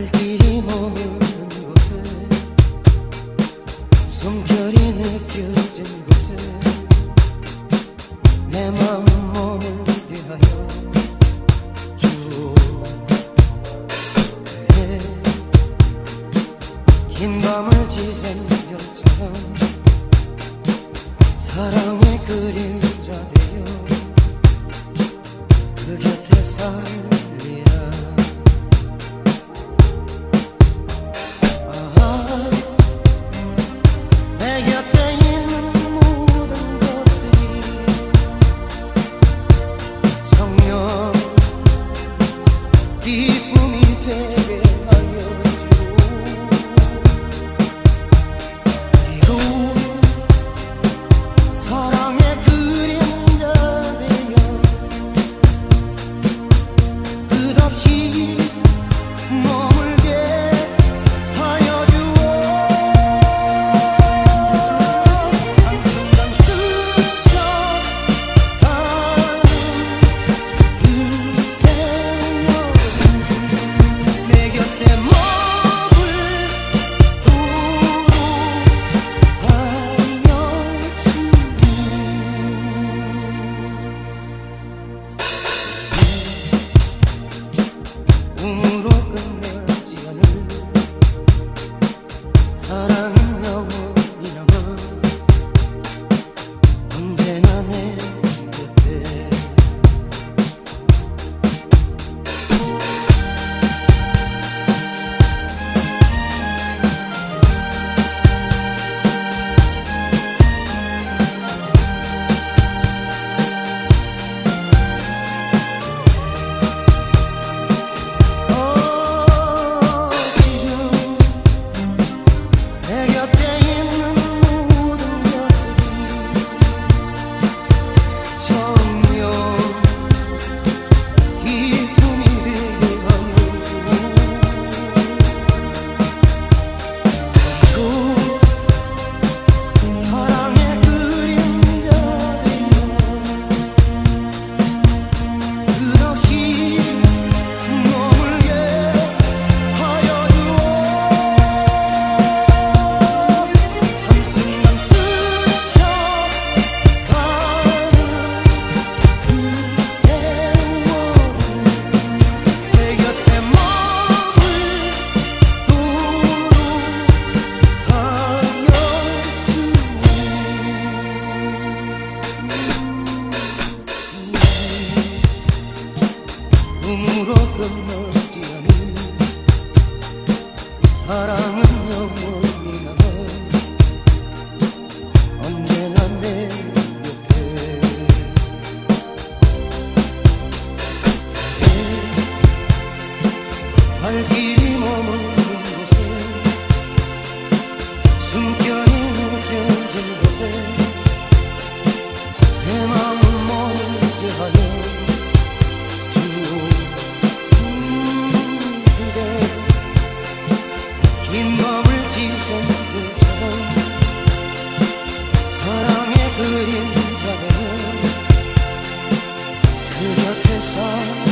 길이 머무는 곳에 숨결이 느껴진 곳에 내 마음 머물게 하여 주오 긴 밤을 지샌 Ta-da. 건너지 않는 사랑은 영원히 남아 언제나 내 곁에 발 길이 머무는 곳에 숨겨 아!